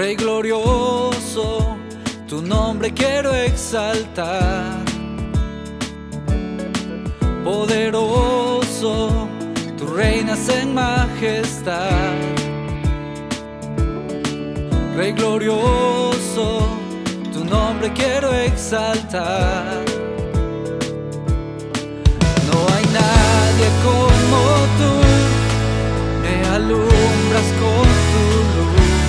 Rey glorioso, tu nombre quiero exaltar. Poderoso, tu reinas en majestad. Rey glorioso, tu nombre quiero exaltar. No hay nadie como tú, me alumbra. Con tu luz,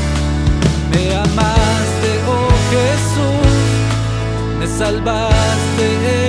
me amaste, oh Jesús, me salvaste. Eh.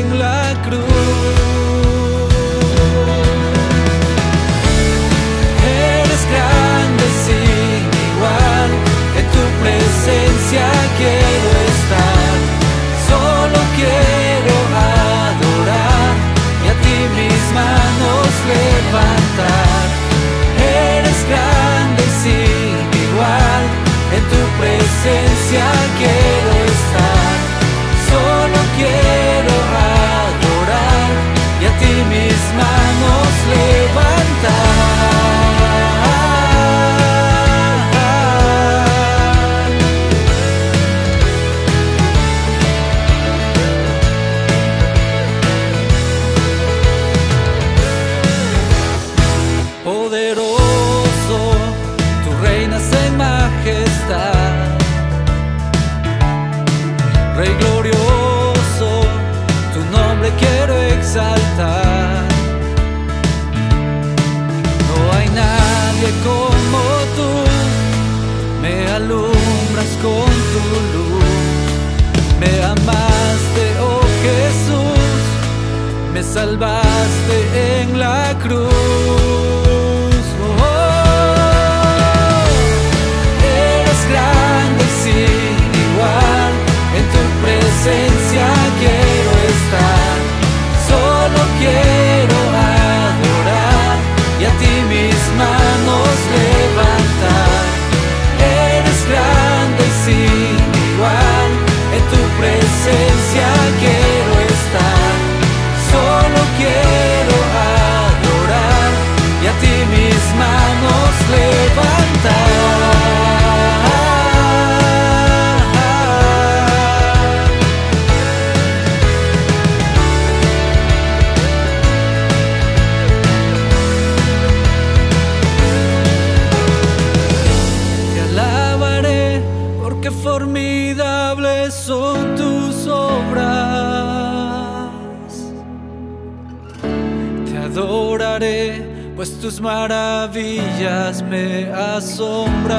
nadie como tú. Me alumbras con tu luz. Me amaste, oh Jesús. Me salvaste en la cruz. adoraré, pues tus maravillas me asombran.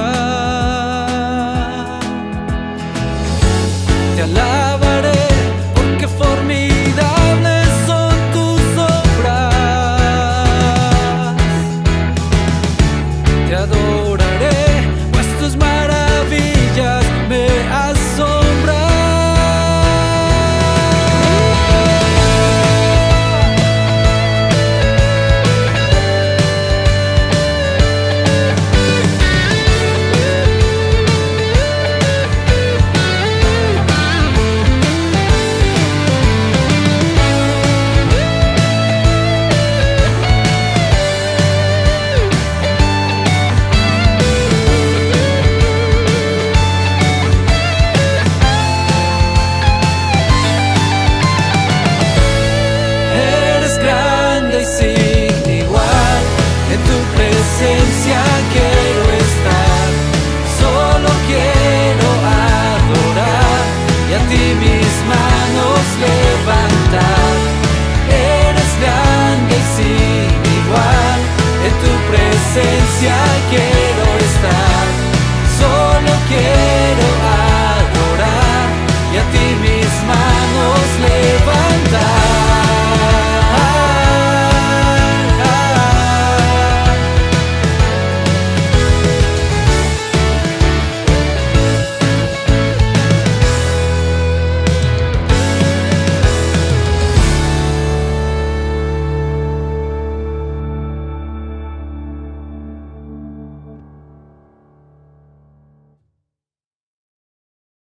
mis manos levantar.